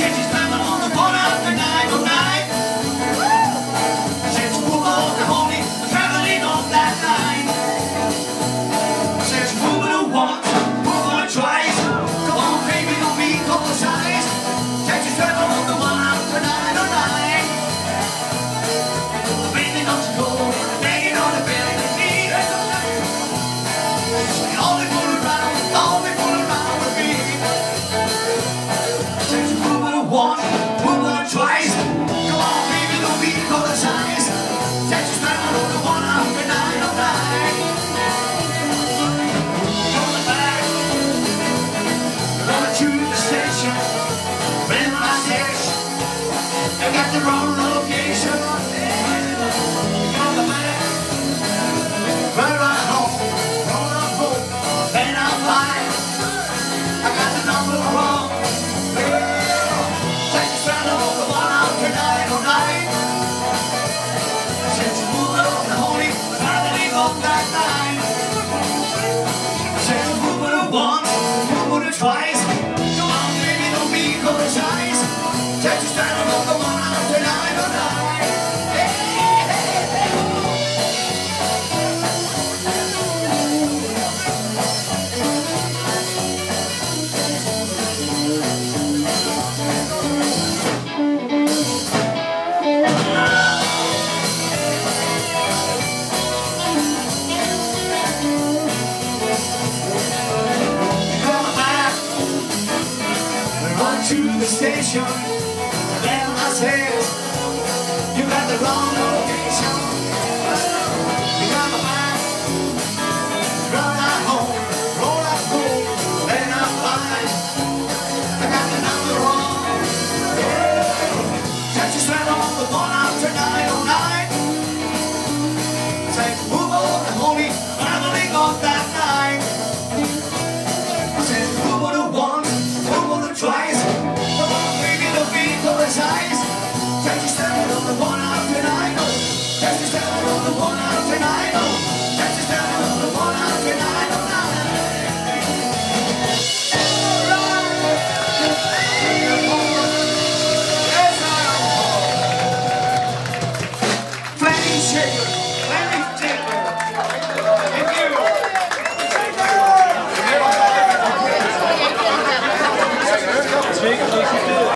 shit, once, woman, twice. Come on, baby, don't be all the size. That you spend on the one after nine of nine. From the back, run to the station, bring my dish, I got the roll 我们划船 to the station. Then I said, you got the wrong shaker.